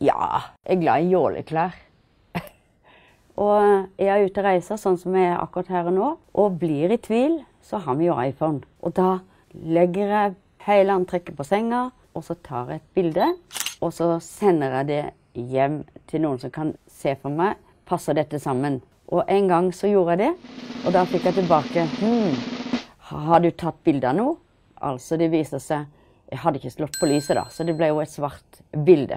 Ja, jeg er glad i jåleklær. og jeg er ute og reiser, sånn som jeg er akkurat her og nå, og blir i tvil, så har vi jo iPhone. Og da legger jeg hele antrekket på senga, og så tar jeg et bilde, og så sender jeg det hjem til noen som kan se for meg passer dette sammen. Og en gang så gjorde jeg det, og da fikk jeg tilbake hm, har du tatt bilde av noe? Altså, det viser seg Jeg hadde ikke slått på lyset, da, så det ble jo et svart bilde.